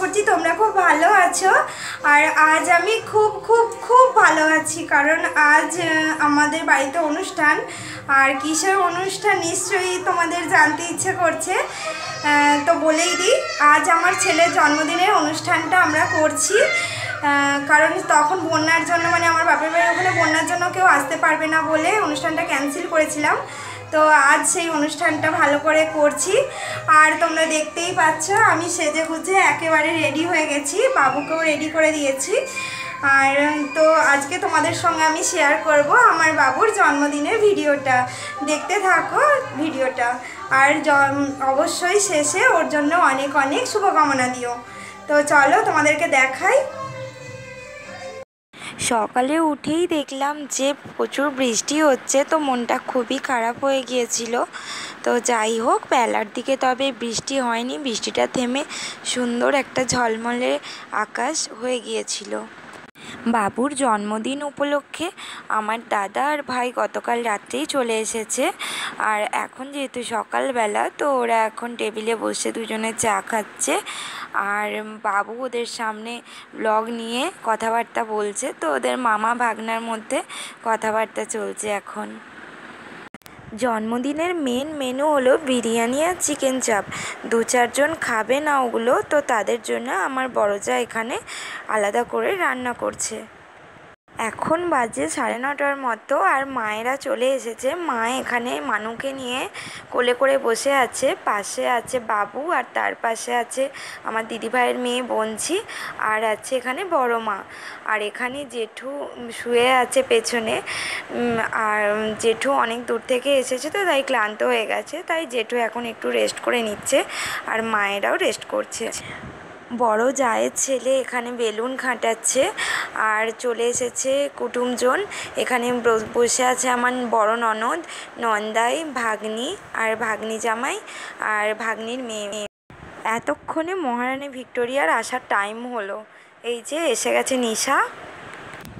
করছি, তোমরা খুব ভালো আছো। আর আজ আমি খুব খুব খুব ভালো আছি, কারণ আজ আমাদের বাড়িতে অনুষ্ঠান। আর কিসের অনুষ্ঠান? নিশ্চয়ই তোমাদের জানতে ইচ্ছে করছে। তো বলেই দিই, আজ আমার ছেলের জন্মদিনের অনুষ্ঠানটা আমরা করছি। কারণ তখন বন্যার জন্য মানে আমার বাপের বাড়ির ওখানে বন্যার জন্য কেউ আসতে পারবে না বলে অনুষ্ঠানটা ক্যান্সেল করেছিলাম। তো আজ সেই অনুষ্ঠানটা ভালো করে করছি। আর তোমরা দেখতেই পাচ্ছ, আমি সেজে গুজে একেবারে রেডি হয়ে গেছি, বাবুকেও রেডি করে দিয়েছি। আর তো আজকে তোমাদের সঙ্গে আমি শেয়ার করব আমার বাবুর জন্মদিনের ভিডিওটা। দেখতে থাকো ভিডিওটা। আর অবশ্যই শেষে ওর জন্য অনেক অনেক শুভকামনা দিও। তো চলো তোমাদেরকে দেখাই সকালে উঠেই দেখলাম যে প্রচুর বৃষ্টি হচ্ছে, তো মনটা খুবই খারাপ হয়ে গিয়েছিল। তো যাই হোক, বেলার দিকে তবে বৃষ্টি হয়নি, বৃষ্টিটা থেমে সুন্দর একটা ঝলমলে আকাশ হয়ে গিয়েছিল। বাবুর জন্মদিন উপলক্ষে আমার দাদা আর ভাই গতকাল রাত্রেই চলে এসেছে। আর এখন যেহেতু সকালবেলা, তো ওরা এখন টেবিলে বসে দুজনে চা খাচ্ছে। আর বাবু ওদের সামনে ব্লগ নিয়ে কথাবার্তা বলছে, তো ওদের মামা ভাগনার মধ্যে কথাবার্তা চলছে এখন। জন্মদিনের মেন মেনু হলো বিরিয়ানি আর চিকেন চাপ। দু চারজন খাবে না ওগুলো, তো তাদের জন্য আমার বড় যা এখানে আলাদা করে রান্না করছে। এখন বাজে সাড়ে নটার মতো আর মায়েরা চলে এসেছে। মা এখানে মানুকে নিয়ে কোলে করে বসে আছে। পাশে আছে বাবু আর তার পাশে আছে আমার দিদিভাইয়ের মেয়ে বঞ্চি আর আছে এখানে বড় মা। আর এখানে জেঠু শুয়ে আছে পেছনে। আর জেঠু অনেক দূর থেকে এসেছে তো তাই ক্লান্ত হয়ে গেছে। তাই জেঠু এখন একটু রেস্ট করে নিচ্ছে আর মায়েরাও রেস্ট করছে। বড় জায়ের ছেলে এখানে বেলুন খাটাচ্ছে আর চলে এসেছে কুটুমজন। এখানে বসে আছে আমার বড় ননদ, নন্দাই, ভাগ্নি আর ভাগ্নি জামাই আর ভাগ্নির মেয়ে। এতক্ষণে মহারানী ভিক্টোরিয়ার আসার টাইম হলো। এই যে এসে গেছে নিশা।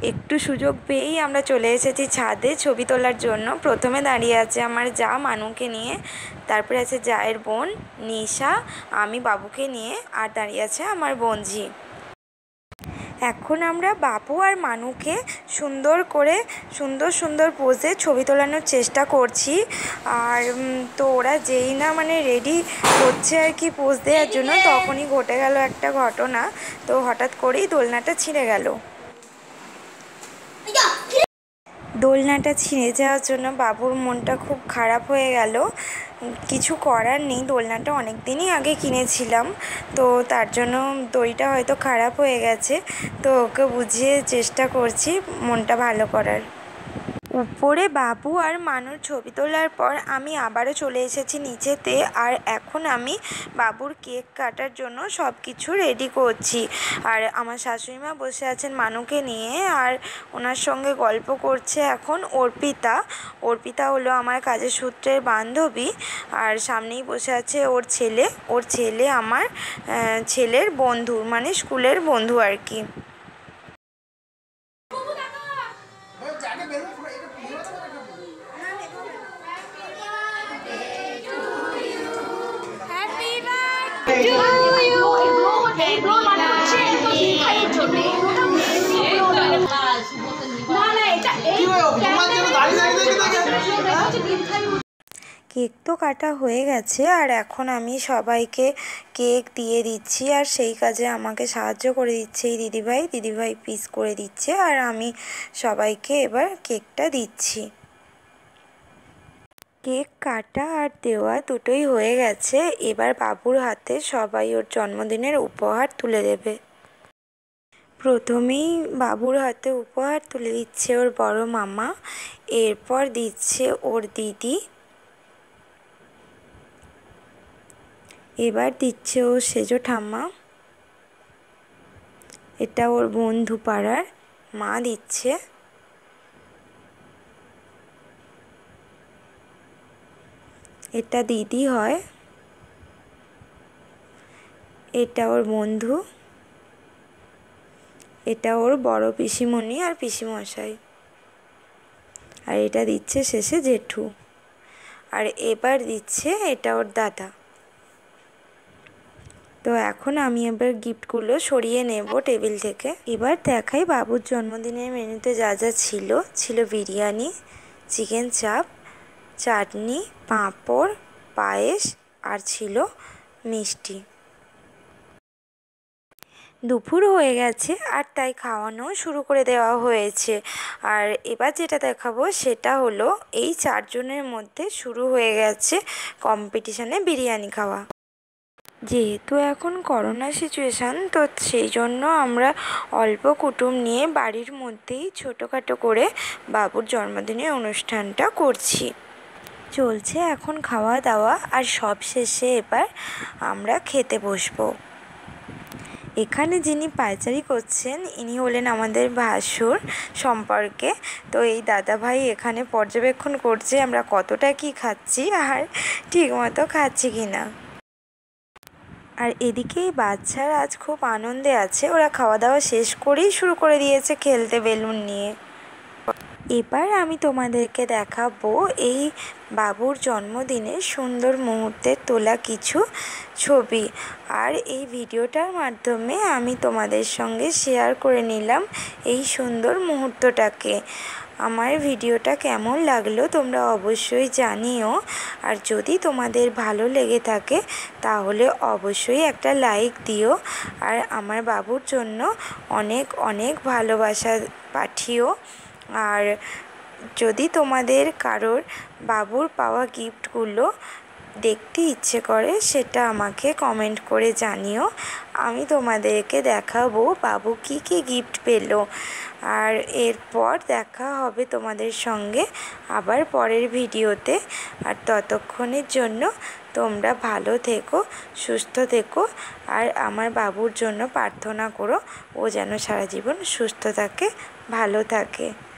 একটু সুযোগ পেয়েই আমরা চলে এসেছি ছাদে ছবি তোলার জন্য। প্রথমে দাঁড়িয়ে আছে আমার যা মানুকে নিয়ে, তারপরে আছে জায়ের বোন নিশা, আমি বাবুকে নিয়ে, আর দাঁড়িয়ে আছে আমার বোনঝি। এখন আমরা বাপু আর মানুকে সুন্দর করে, সুন্দর সুন্দর পোজে ছবি তোলানোর চেষ্টা করছি। আর তো ওরা যেই না মানে রেডি হচ্ছে আর কি পোজ দেওয়ার জন্য, তখনই ঘটে গেল একটা ঘটনা। তো হঠাৎ করেই দোলনাটা ছিঁড়ে গেল। দোলনাটা ছিঁড়ে যাওয়ার জন্য বাবুর মনটা খুব খারাপ হয়ে গেল। কিছু করার নেই, দোলনাটা অনেক দিনই আগে কিনেছিলাম। তো তার জন্য দড়িটা হয়তো খারাপ হয়ে গেছে। তো ওকে বুঝিয়ে চেষ্টা করছি মনটা ভালো করার। উপরে বাবু আর মানুর ছবি তোলার পর আমি আবারও চলে এসেছি নিচেতে আর এখন আমি বাবুর কেক কাটার জন্য সব কিছু রেডি করছি। আর আমার শাশুড়িমা বসে আছেন মানুকে নিয়ে আর ওনার সঙ্গে গল্প করছে এখন অর্পিতা। অর্পিতা হলো আমার কাজের সূত্রের বান্ধবী আর সামনেই বসে আছে ওর ছেলে। ওর ছেলে আমার ছেলের বন্ধু মানে স্কুলের বন্ধু আর কি। কেক তো কাটা হয়ে গেছে, আর এখন আমি সবাইকে কেক দিয়ে দিচ্ছি, আর সেই কাজে আমাকে সাহায্য করে দিচ্ছে এই দিদিভাই। দিদিভাই পিস করে দিচ্ছে, আর আমি সবাইকে এবার কেকটা দিচ্ছি। কেক কাটা আর দেওয়া দুটোই হয়ে গেছে, এবার বাবুর হাতে সবাই ওর জন্মদিনের উপহার তুলে দেবে। প্রথমেই বাবুর হাতে উপহার তুলে দিচ্ছে ওর বড় মামা, এরপর দিচ্ছে ওর দিদি। এবার দিচ্ছে ও সেজো ঠাম্মা। এটা ওর বন্ধু পাড়ার মা দিচ্ছে। এটা দিদি হয়। এটা ওর বন্ধু। এটা ওর বড় পিসিমণি আর পিসিমশাই। আর এটা দিচ্ছে শেষে জেঠু। আর এবার দিচ্ছে এটা ওর দাদা। তো এখন আমি এবার গিফটগুলো সরিয়ে নেব টেবিল থেকে। এবার দেখাই বাবুর জন্মদিনের মেনুতে যা যা ছিল। ছিল বিরিয়ানি, চিকেন চাপ, চাটনি, পাঁপড়, পায়েস আর ছিল মিষ্টি। দুপুর হয়ে গেছে আর তাই খাওয়ানো শুরু করে দেওয়া হয়েছে। আর এবার যেটা দেখাবো সেটা হলো এই চারজনের মধ্যে শুরু হয়ে গেছে কম্পিটিশানে বিরিয়ানি খাওয়া। যেহেতু এখন করোনা সিচুয়েশান তো সেই জন্য আমরা অল্প কুটুম নিয়ে বাড়ির মধ্যেই ছোটোখাটো করে বাবুর জন্মদিনের অনুষ্ঠানটা করছি। চলছে এখন খাওয়া দাওয়া আর সব শেষে এবার আমরা খেতে বসবো। এখানে যিনি পায়চারি করছেন, ইনি হলেন আমাদের ভাসুর সম্পর্কে। তো এই দাদাভাই এখানে পর্যবেক্ষণ করছে আমরা কতটা কি খাচ্ছি আর ঠিকমতো খাচ্ছি কি না আর এদিকে এই বাচ্চারা আজ খুব আনন্দে আছে। ওরা খাওয়া দাওয়া শেষ করেই শুরু করে দিয়েছে খেলতে বেলুন নিয়ে। এবার আমি তোমাদেরকে দেখাবো এই বাবুর জন্মদিনে সুন্দর মুহূর্তে তোলা কিছু ছবি। আর এই ভিডিওটার মাধ্যমে আমি তোমাদের সঙ্গে শেয়ার করে নিলাম এই সুন্দর মুহূর্তটাকে। আমার ভিডিওটা কেমন লাগল তোমরা অবশ্যই জানিও। আর যদি তোমাদের ভালো লেগে থাকে, তাহলে অবশ্যই একটা লাইক দিও। আর আমার বাবুর জন্য অনেক অনেক ভালোবাসা পাঠিও। আর যদি তোমাদের কারোর বাবুর পাওয়া গিফটগুলো দেখতে ইচ্ছে করে, সেটা আমাকে কমেন্ট করে জানিও। আমি তোমাদেরকে দেখাবো বাবু কি কি গিফট পেল। আর এরপর দেখা হবে তোমাদের সঙ্গে আবার পরের ভিডিওতে। আর ততক্ষণের জন্য তোমরা ভালো থেকো, সুস্থ থেকো, আর আমার বাবুর জন্য প্রার্থনা করো, ও যেন সারা জীবন সুস্থ থাকে, ভালো থাকে।